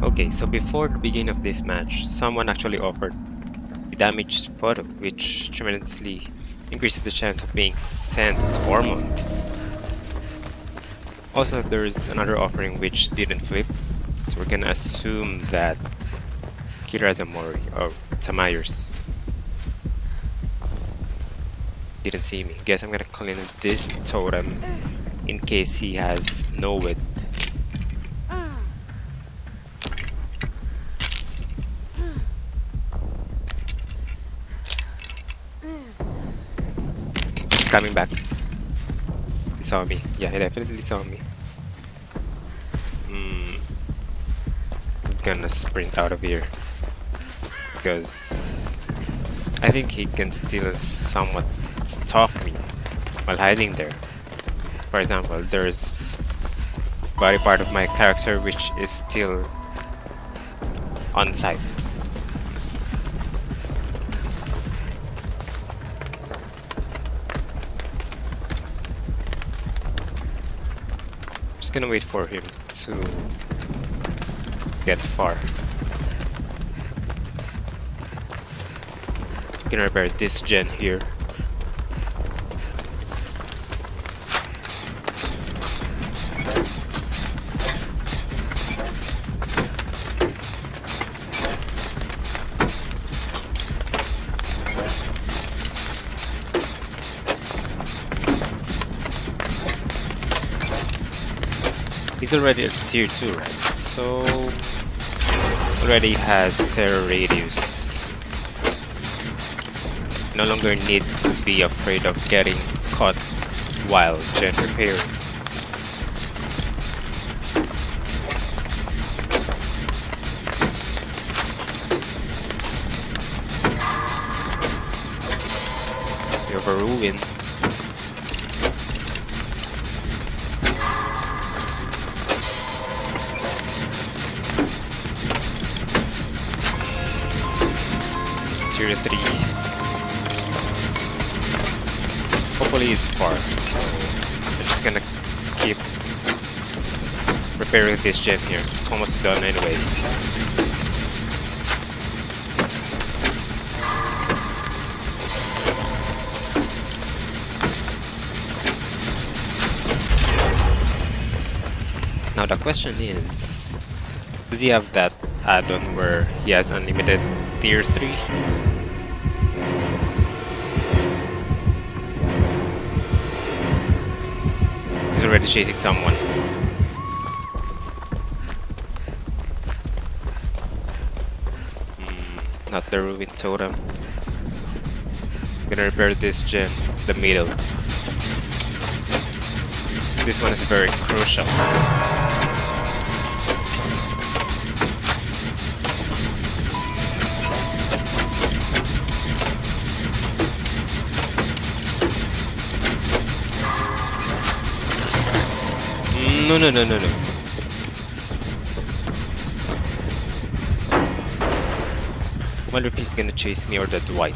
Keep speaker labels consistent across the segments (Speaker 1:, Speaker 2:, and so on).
Speaker 1: Okay, so before the beginning of this match, someone actually offered a damaged photo, which tremendously increases the chance of being sent to Ormond. Also, there's another offering which didn't flip, so we're gonna assume that Kira has a Mori, or Tamayers. Didn't see me. Guess I'm gonna clean this totem in case he has NOED. He's coming back. He saw me. Yeah, he definitely saw me. Hmm. I'm gonna sprint out of here. Because I think he can still somewhat stalk me while hiding there. For example, there's body part of my character which is still on site. Just gonna wait for him to get far. Gonna repair this gen here. He's already at tier 2, right? So... Already has terror radius. No longer need to be afraid of getting caught while gen repairing. You have a ruin. Tier 3. Hopefully it's far, so I'm just gonna keep repairing this gen here. It's almost done anyway. Now the question is, does he have that add-on where he has unlimited tier 3? Already chasing someone. Not the ruin totem. gonna repair this gem, the middle. This one is very crucial. No, no, no, no, no. Wonder if he's gonna chase me or the Dwight.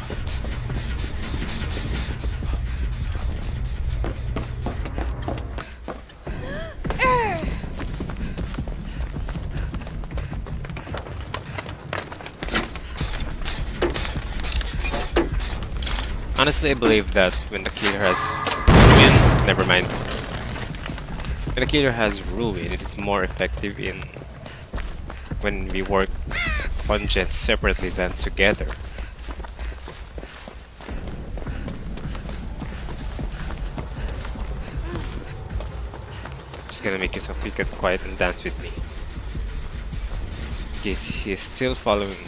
Speaker 1: Honestly, I believe that when the killer has never mind. Killer has ruin, it is more effective in when we work on gens separately than together. Just gonna make you so quick and quiet and dance with me. Guess he's still following me.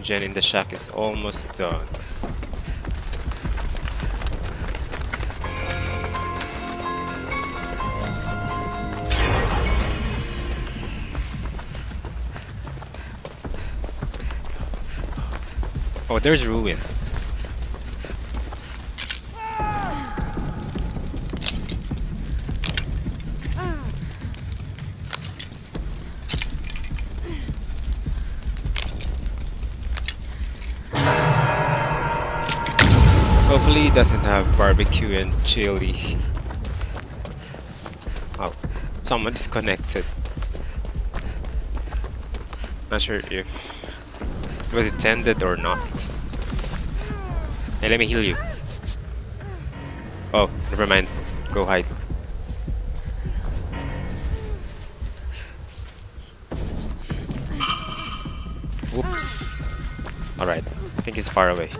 Speaker 1: Gen in the shack is almost done. Oh, there's Ruin. Hopefully he doesn't have barbecue and chili. Oh, someone disconnected. Not sure if it was intended or not. Hey, let me heal you. Oh, never mind. Go hide. Whoops. Alright, I think he's far away.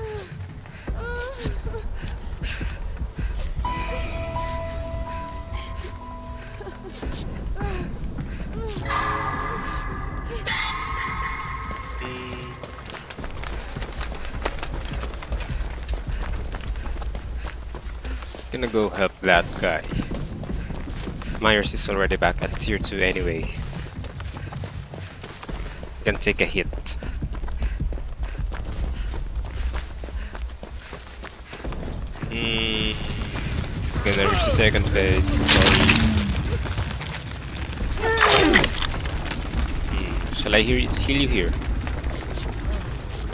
Speaker 1: Gonna go help that guy. Myers is already back at tier 2 anyway. Can take a hit. Hmm. It's gonna reach the second. Sorry. Hmm. Shall I heal, you here?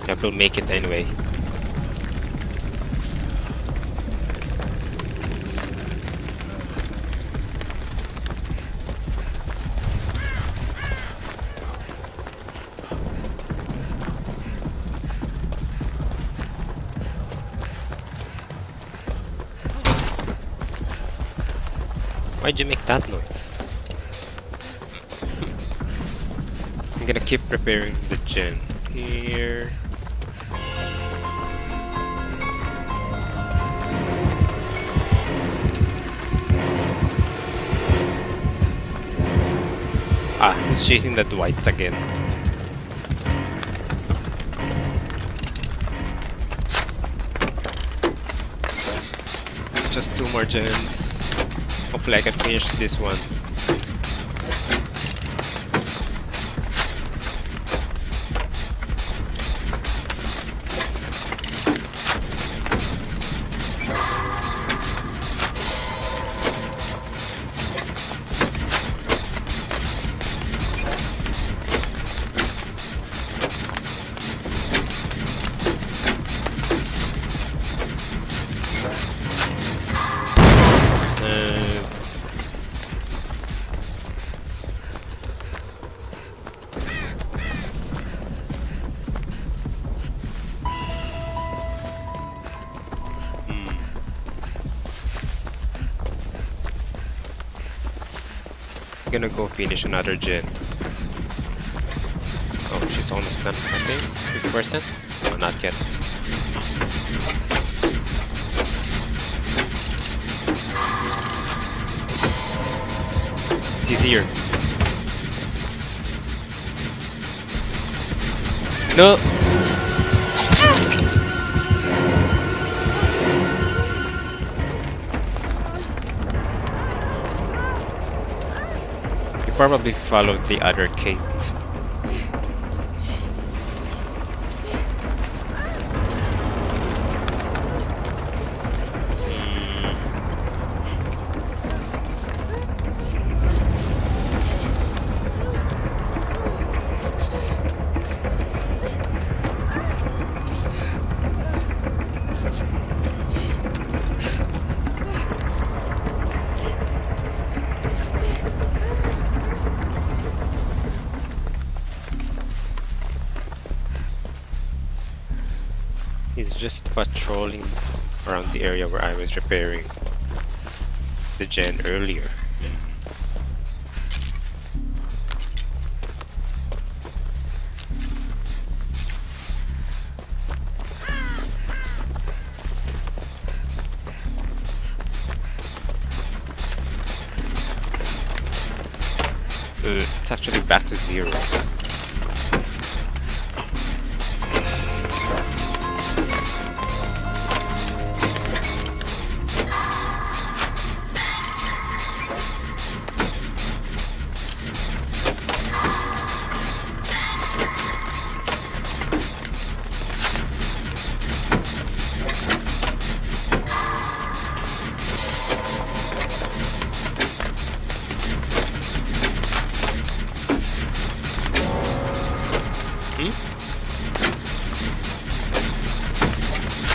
Speaker 1: I will make it anyway. Why'd you make that noise? I'm gonna keep preparing the gen here. Ah, he's chasing that Dwight again. Just two more gens. Hopefully I can finish this one. Gonna go finish another gin. Oh, she's almost done, I think. 50%? No, not yet. He's here. No! Probably followed the other Kate. Patrolling around the area where I was repairing the gen earlier. Uh, it's actually back to zero.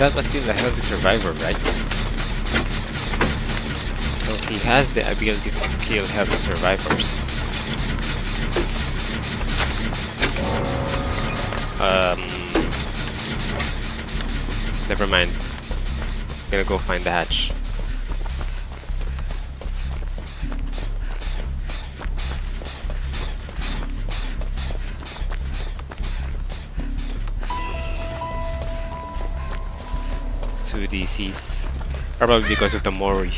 Speaker 1: That was still a healthy survivor, right? So he has the ability to kill healthy survivors. Um, never mind. I'm gonna go find the hatch. Two DCs. Probably because of the Mori.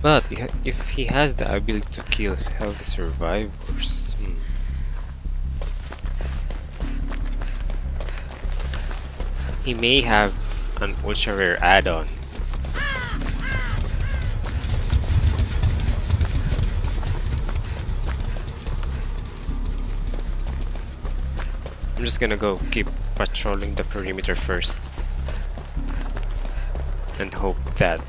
Speaker 1: But if he has the ability to kill healthy survivors... Hmm. He may have an ultra rare add-on. Just gonna go keep patrolling the perimeter first and hope that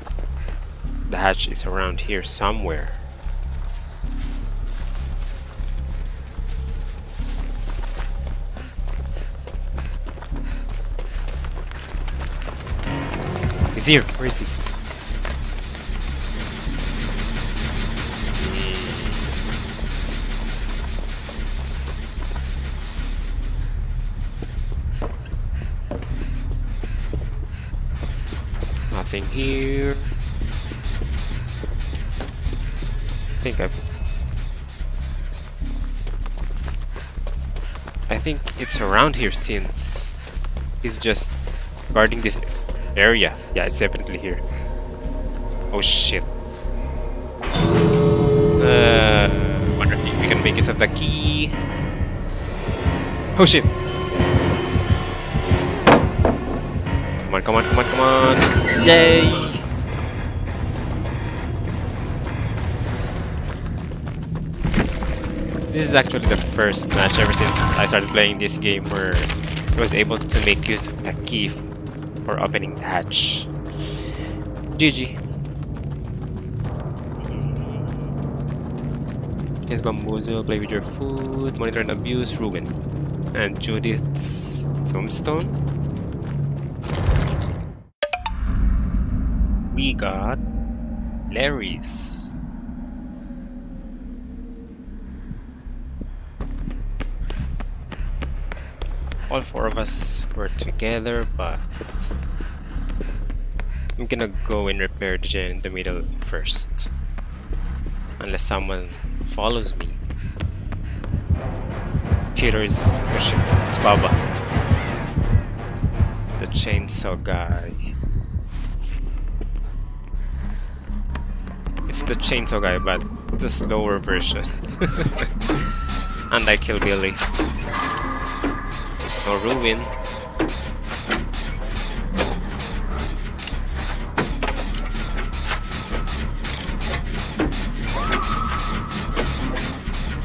Speaker 1: the hatch is around here somewhere. He's here. Where is he? Nothing here. think I've... I think it's around here since he's just guarding this area. Yeah, it's definitely here. Oh shit. Uh, wonder if we can make use of the key. Oh shit. On, come on, come on, come on. Yay! This is actually the first match ever since I started playing this game where I was able to make use of that key for opening the hatch. GG. Yes, Bamboozle, play with your food, monitor and abuse, ruin. And Judith's tombstone. Got Larry's. all four of us were together, but I'm gonna go and repair the gen in the middle first. Unless someone follows me. Cheaters. Oh shit, it's Bubba. It's the chainsaw guy. It's the chainsaw guy, but the slower version. Unlike Hillbilly or ruin.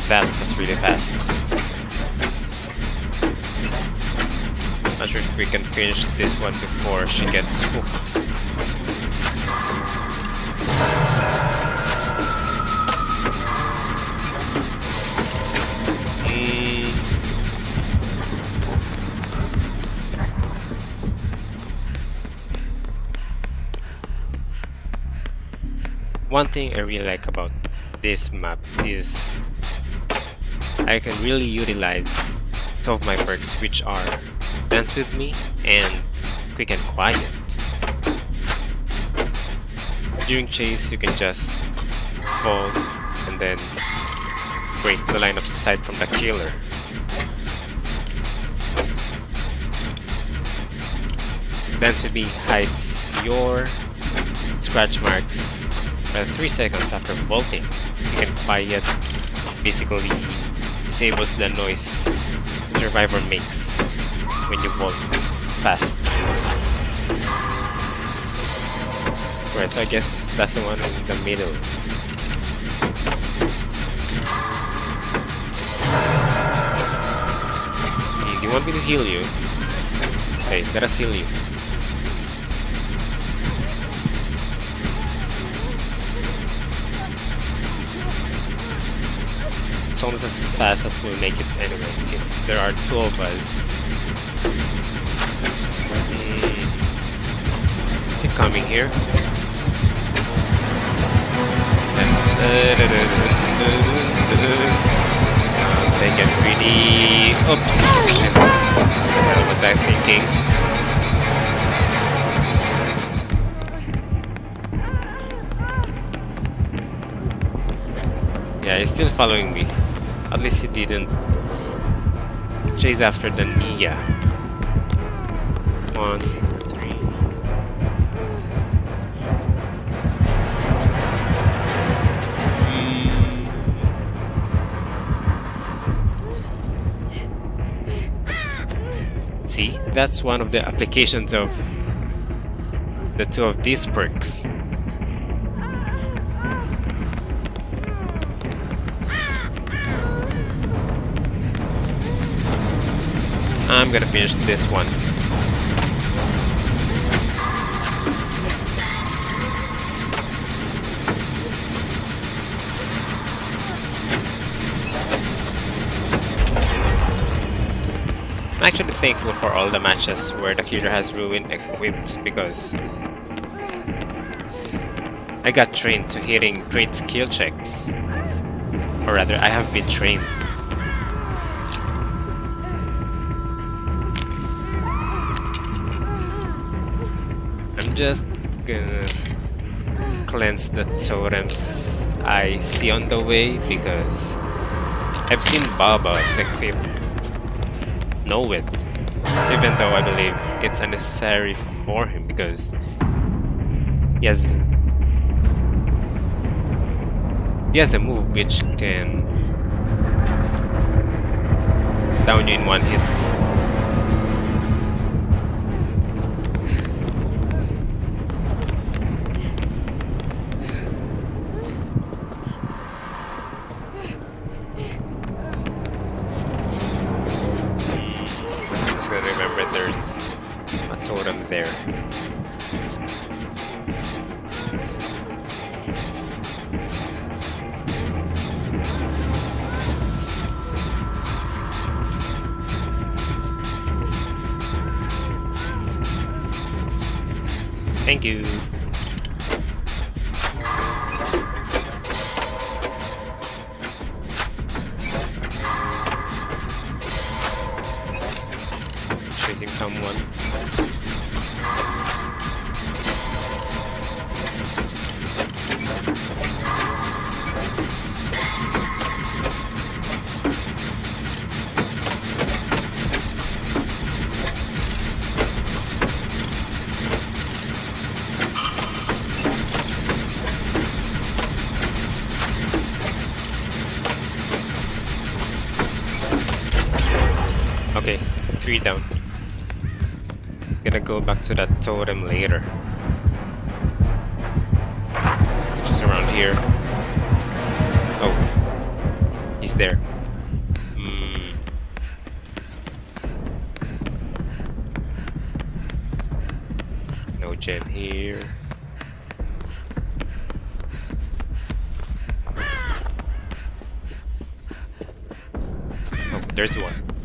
Speaker 1: That was really fast. Not sure if we can finish this one before she gets hooked. One thing I really like about this map is I can really utilize two of my perks which are Dance With Me and Quick and Quiet. During chase you can just fall and then break the line of sight from the killer. Dance With Me hides your scratch marks uh, 3 seconds after vaulting. You can quiet basically disables the noise survivor makes when you vault fast. Right, so I guess that's the one in the middle. Do you want me to heal you? Okay, let us heal you. It's almost as fast as we'll make it anyway, since there are two of us. Mm. Is he coming here? They get pretty... Oops! What the hell was I thinking? Yeah, he's still following me. At least he didn't chase after the Nea. One, two, three. Mm. See, that's one of the applications of the two of these perks. I'm gonna finish this one. I'm actually thankful for all the matches where the killer has ruin equipped because I got trained to hitting great skill checks. Or rather, I have been trained just gonna cleanse the totems I see on the way because I've seen Bubba's equip know it. Even though I believe it's unnecessary for him because he has he has a move which can down you in one hit to that totem later. It's just around here. Oh. He's there. Mm. No gem here. Oh, there's one.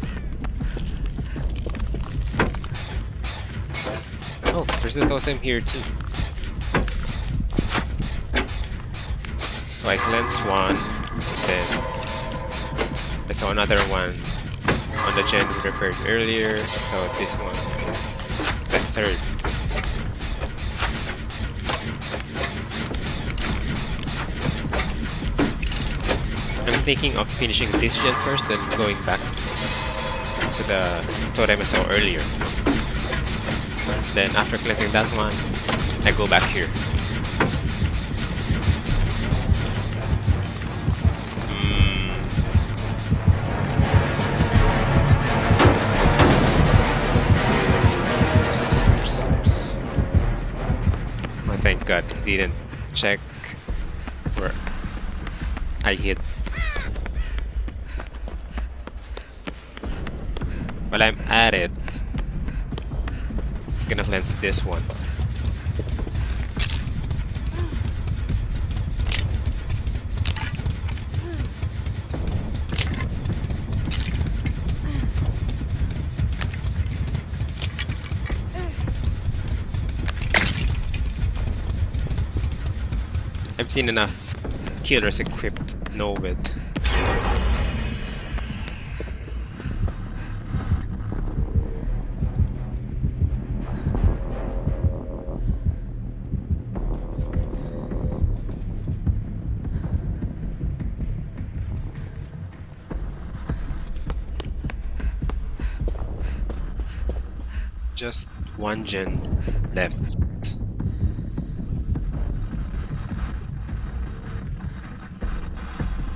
Speaker 1: Oh, there's a totem here too. So I cleansed one, then I saw another one on the gen we repaired earlier, so this one is the third. I'm thinking of finishing this gen first, then going back to the totem I saw earlier. Then after cleansing that one, I go back here. Mm. Oh, thank God, didn't check where I hit. While I'm at it, gonna lens this one. I've seen enough killers equipped, NOED. Just one gen left.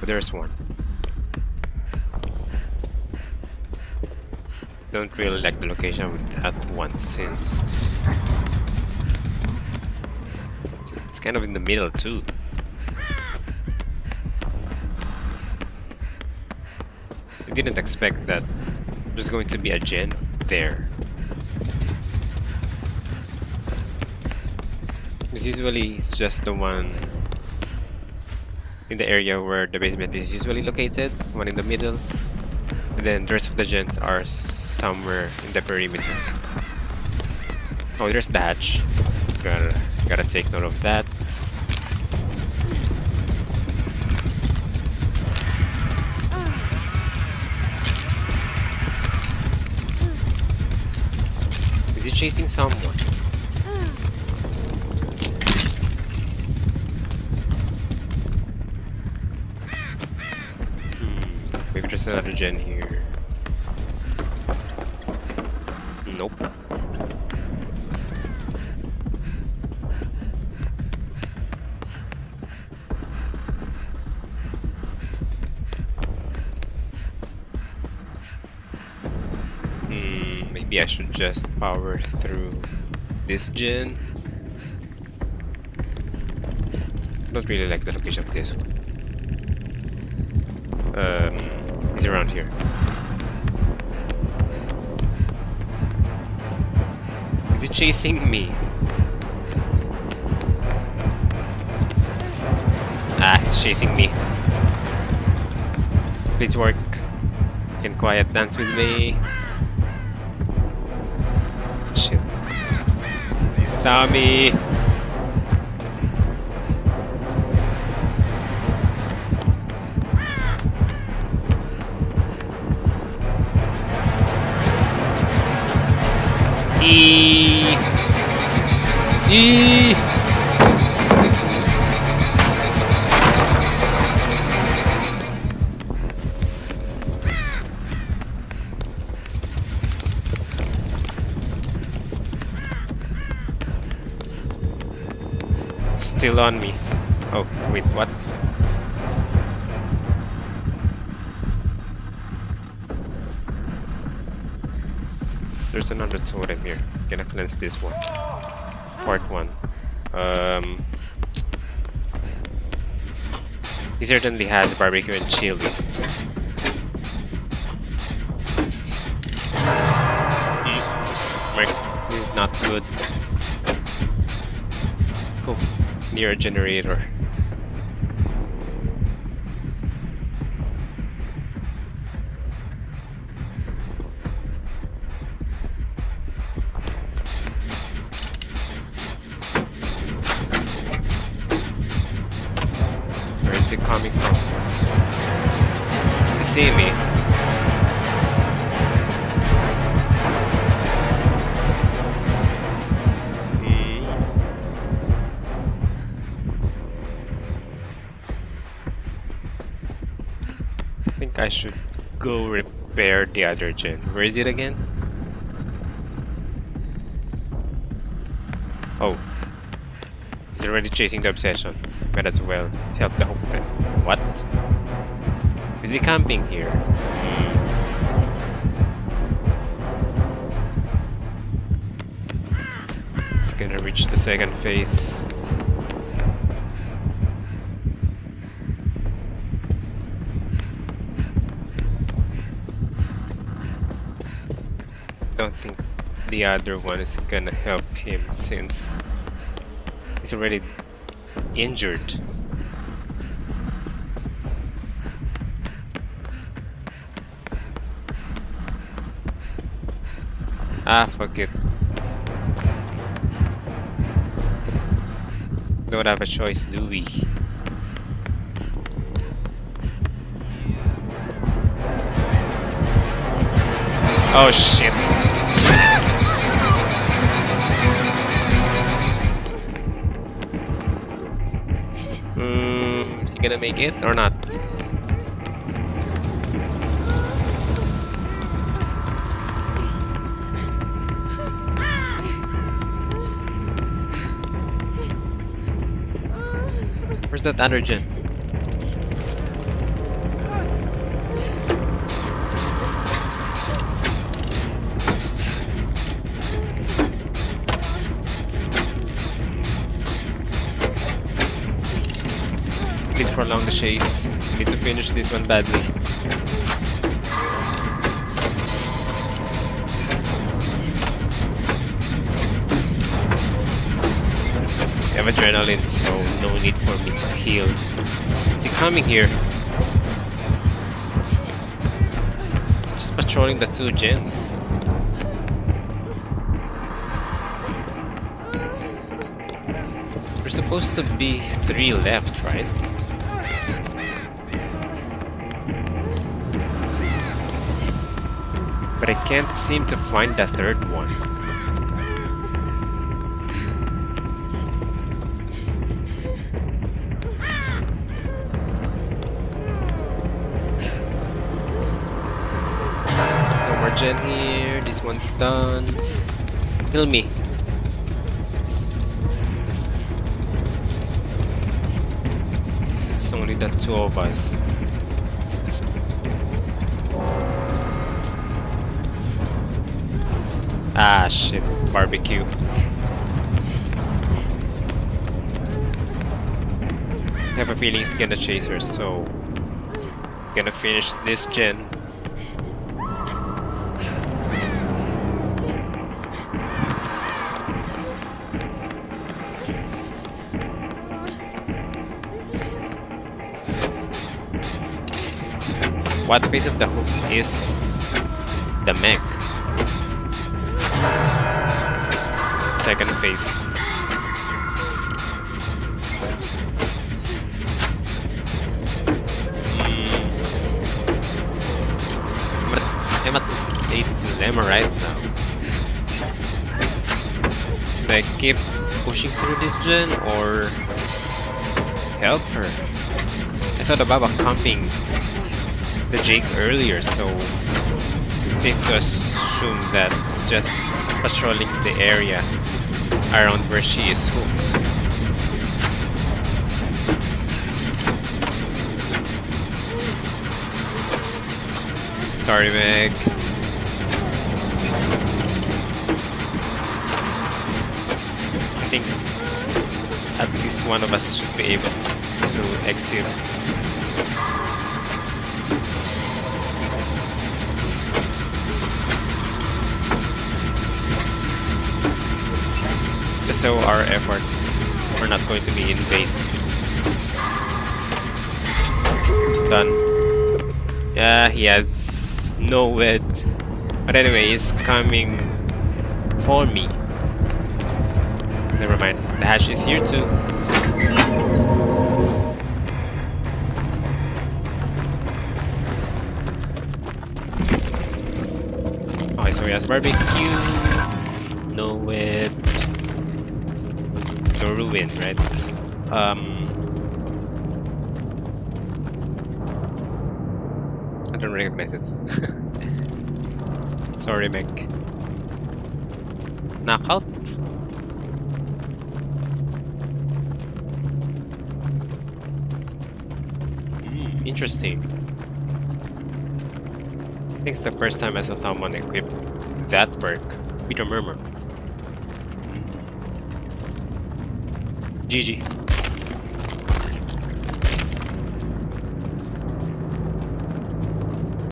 Speaker 1: There's one. Don't really like the location with that one since it's kind of in the middle too. I didn't expect that there's going to be a gen there. Because usually it's just the one in the area where the basement is usually located, one in the middle, and then the rest of the gens are somewhere in the perimeter. Oh, there's the hatch. Gotta, gotta take note of that. Is he chasing someone? Just another gen here. Nope. Hmm, maybe I should just power through this gen. Don't really like the location of this one. Around here. Is he chasing me? Ah, he's chasing me. Please work. Can quiet dance with me. Shit. He saw me. E. Still on me. Oh, wait, what? There's another totem here. Gonna cleanse this one. Part one. Um, he certainly has barbecue and chili. Mm. This is not good. Oh, near a generator. See me. I think I should go repair the other gen. Where is it again? Oh. He's already chasing the obsession. Might as well help the hope. What? Is he camping here? It's gonna reach the second phase. Don't think the other one is gonna help him since he's already injured. Ah, fuck it. Don't have a choice, do we? Oh shit. Hmm, is he gonna make it or not? That other gen? Please prolong the chase. Need to finish this one badly. Adrenaline, so no need for me to heal. Is he coming here? It's just patrolling the two gens. There's supposed to be three left, right? But I can't seem to find the third one. One's done. Kill me. It's only the two of us. Ah, shit. Barbecue. I have a feeling he's gonna chase her, so... Gonna finish this gen. What phase of the hook is the Meg? Second phase. Hmm. I'm at, I'm 8 lemma right now. Should I keep pushing through this gen or help her? I saw the Bubba camping the Jake earlier, so it's safe to assume that it's just patrolling the area around where she is hooked. Sorry, Meg. I think at least one of us should be able to exit so our efforts are not going to be in vain. Done. Yeah, he has NOED. But anyway, he's coming for me. Never mind. The hatch is here too. Oh, so he has barbecue. NOED the ruin, right? Um, I don't recognize it. Sorry, Meg. Knockout? Hmm, interesting. I think it's the first time I saw someone equip that perk a murmur. GG.